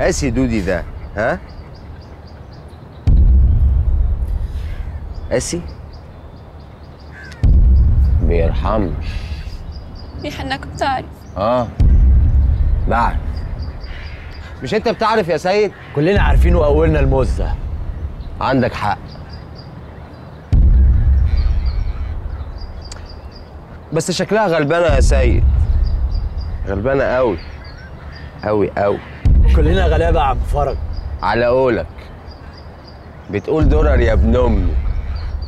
قاسي دودي ده ها؟ قاسي بيرحمش بيحنك بتعرف. آه. بعرف. مش أنت بتعرف يا سيد؟ كلنا عارفين واولنا المزه عندك حق. بس شكلها غلبانة يا سيد. غلبانة قوي قوي قوي كلنا غلابة يا عم فرج. على قولك. بتقول درر يا ابن أمي.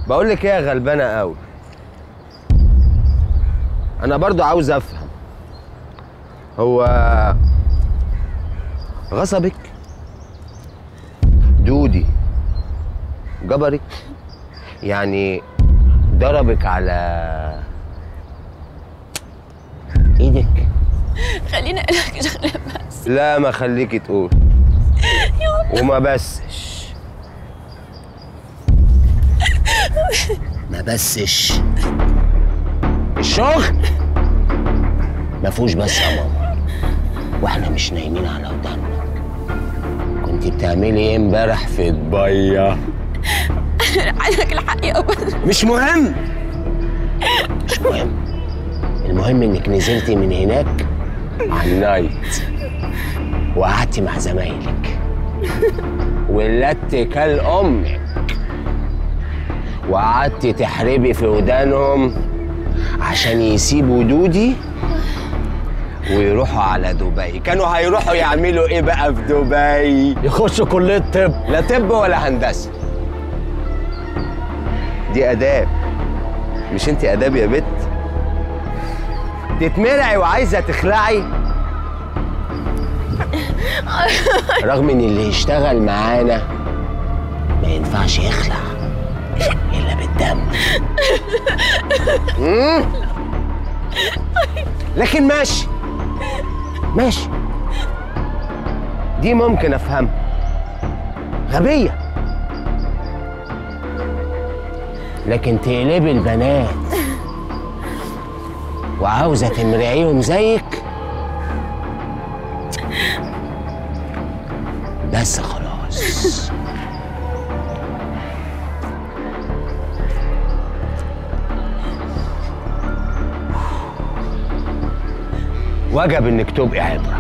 بقول لك إيه يا غلبانة قوي؟ أنا برضو عاوز أفهم. هو غصبك؟ دودي جبرك؟ يعني ضربك على إيدك؟ خليني أقول لك شغله بس. لا ما خليكي تقول. وما بسش ما بسش. الشغل؟ ما فيهوش بس يا ماما. وإحنا مش نايمين على ودانك كنت بتعملي إيه امبارح في دبي عندك الحق يا بدر مش مهم. مش مهم. المهم إنك نزلتي من هناك على النايت وقعدتي مع زمايلك. ولدت كال أمك وقعدتي تحربي في ودانهم عشان يسيبوا دودي ويروحوا على دبي. كانوا هيروحوا يعملوا إيه بقى في دبي؟ يخشوا كلية طب. لا طب ولا هندسة. دي آداب. مش انت آداب يا بت؟ تتمرعي وعايزة تخلعي؟ رغم إن اللي يشتغل معانا ما ينفعش يخلع. إلا بالدم؟ لكن ماشي. ماشي. دي ممكن افهمها غبية. لكن تقلبي البنات. وعاوزة تمرعيهم زيك؟ بس خلاص. وجب إنك تبقي عبرة.